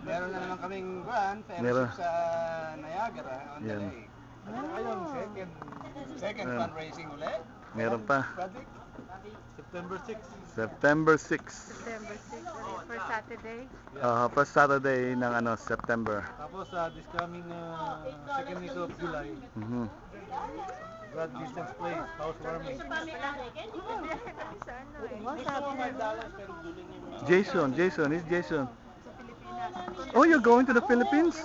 Meron na naman kaming van, fellowship sa Niagara on the Yan. lake. Ayun, second, second Ayan. fundraising ulit. Meron pa. Project? September 6. September 6. September 6 ulit for Saturday. Uh, first Saturday ng ano, September. Tapos uh, this coming uh, second week of July, Mhm. Brad Distance Place, housewarming. Ano eh. Jason, Jason, is Jason. Oh, you're going to the Philippines?